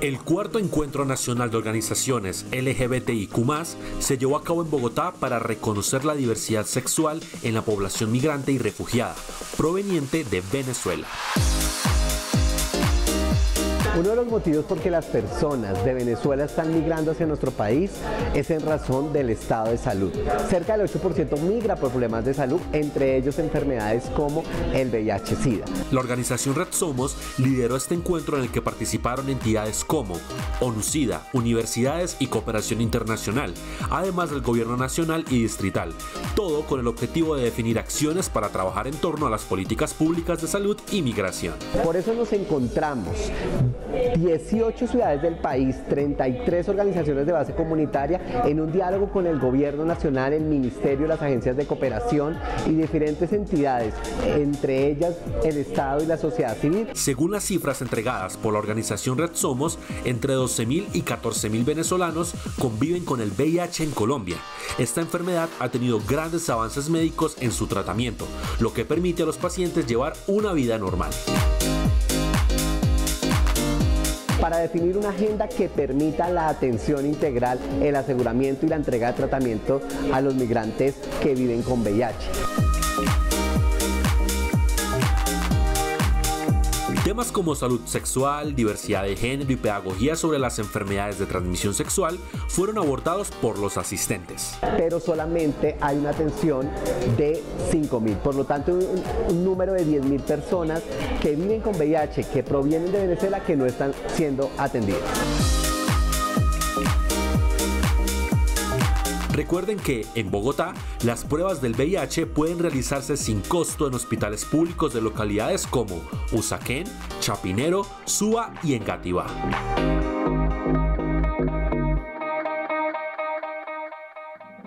El cuarto encuentro nacional de organizaciones LGBTIQ se llevó a cabo en Bogotá para reconocer la diversidad sexual en la población migrante y refugiada proveniente de Venezuela. Uno de los motivos por que las personas de Venezuela están migrando hacia nuestro país es en razón del estado de salud. Cerca del 8% migra por problemas de salud, entre ellos enfermedades como el VIH-Sida. La organización Red Somos lideró este encuentro en el que participaron entidades como ONUCIDA, universidades y cooperación internacional, además del gobierno nacional y distrital, todo con el objetivo de definir acciones para trabajar en torno a las políticas públicas de salud y migración. Por eso nos encontramos 18 ciudades del país, 33 organizaciones de base comunitaria en un diálogo con el gobierno nacional, el ministerio, las agencias de cooperación y diferentes entidades, entre ellas el Estado y la sociedad civil. Según las cifras entregadas por la organización Red Somos, entre 12.000 y 14.000 venezolanos conviven con el VIH en Colombia. Esta enfermedad ha tenido grandes avances médicos en su tratamiento, lo que permite a los pacientes llevar una vida normal para definir una agenda que permita la atención integral, el aseguramiento y la entrega de tratamiento a los migrantes que viven con VIH. Temas como salud sexual, diversidad de género y pedagogía sobre las enfermedades de transmisión sexual fueron abordados por los asistentes. Pero solamente hay una atención de 5.000, por lo tanto un, un número de 10.000 personas que viven con VIH, que provienen de Venezuela, que no están siendo atendidas. Recuerden que en Bogotá las pruebas del VIH pueden realizarse sin costo en hospitales públicos de localidades como Usaquén, Chapinero, Suba y Engativá.